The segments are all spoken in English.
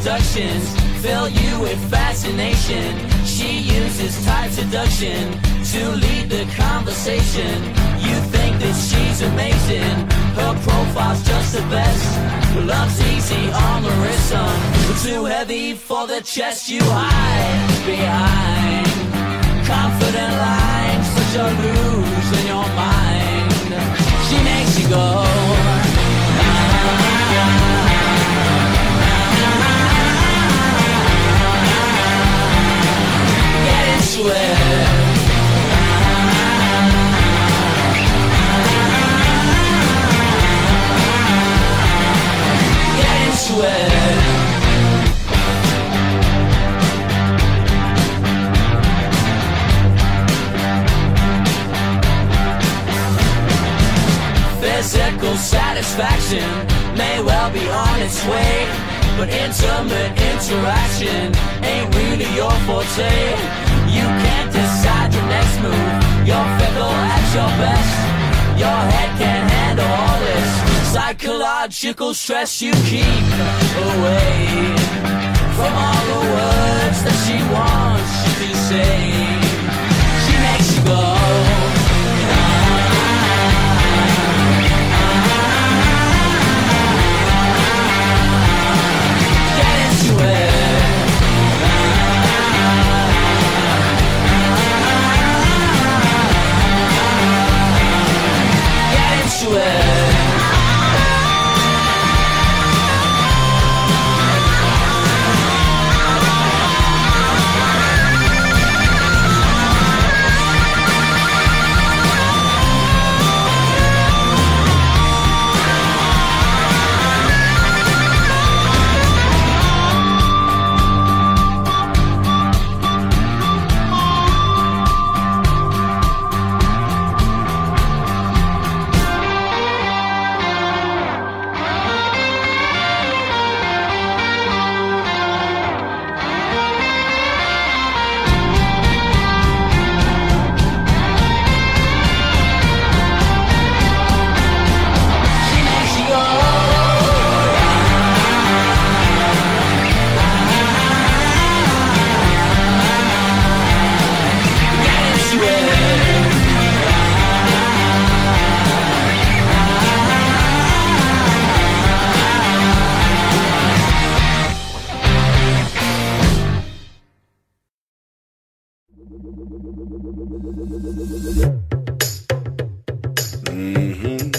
seductions fill you with fascination. She uses tight seduction to lead the conversation. You think that she's amazing. Her profile's just the best. Love's easy on the son. But too heavy for the chest you hide behind. Confident lines, but you're losing your mind. Satisfaction may well be on its way, but intimate interaction ain't really your forte. You can't decide your next move. You're fickle at your best. Your head can't handle all this psychological stress you keep away from all the words that she wants you to say. Mm-hmm.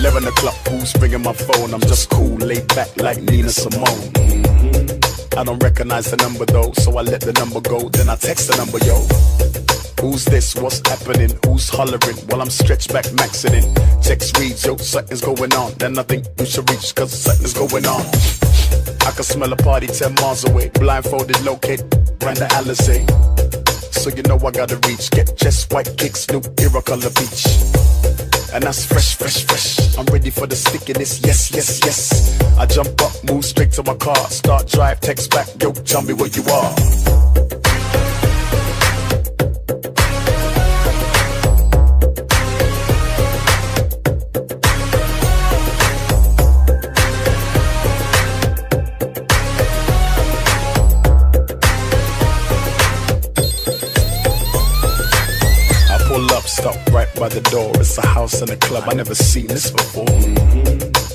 11 o'clock, who's ringing my phone? I'm just cool, laid back like Nina Simone. Mm-hmm. I don't recognize the number though, so I let the number go. Then I text the number, yo. Who's this? What's happening? Who's hollering? While well, I'm stretched back, maxing in. Text reads, yo, something's going on. Then I think you should reach, cause something's going on. I can smell a party 10 miles away. Blindfolded, locate, Brenda Alizé. So you know I gotta reach. Get chest white kicks, new era color beach. And that's fresh, fresh, fresh. I'm ready for the stickiness, yes, yes, yes. I jump up, move straight to my car. Start drive, text back, yo, tell me where you are. By the door. It's a house and a club. I never seen this before.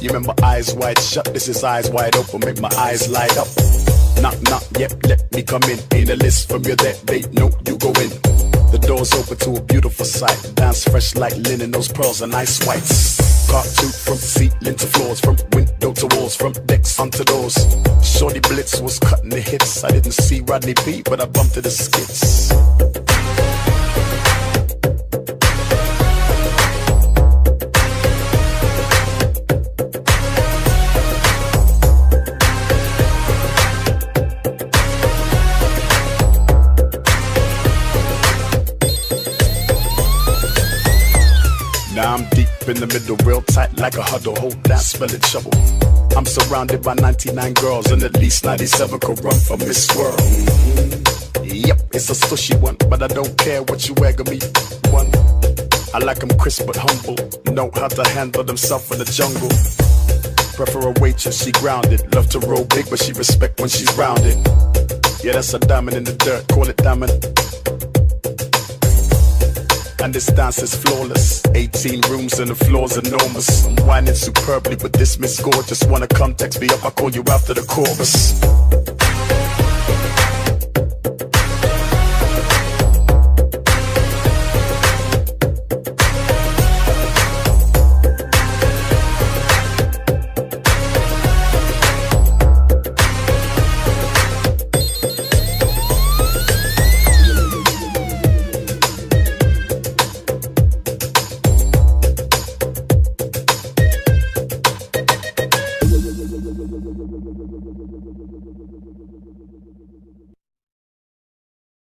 You remember eyes wide shut? This is eyes wide open. Make my eyes light up. Knock, knock, yep, let me come in. Ain't a list from your that date, no, you go in. The door's open to a beautiful sight. Dance fresh like linen, those pearls are nice whites. Cartoon from ceiling to floors, from window to walls, from decks onto doors. Shortee Blitz was cutting the hits. I didn't see Rodney P, but I bumped to the skits. In the middle, real tight like a huddle. Hold that, smell it trouble. I'm surrounded by 99 girls, and at least 97 could run from Miss World. Yep, it's a sushy one, but I don't care what you egg me. One. I like them crisp but humble. Know how to handle themselves in the jungle. Prefer a waitress, she grounded. Love to roll big, but she respect when she's rounded. Yeah, that's a diamond in the dirt, call it diamond. And this dance is flawless. 18 rooms and the floor's enormous. I'm whining superbly with this Miss Gorgeous. Wanna come text me up, I'll call you after the chorus.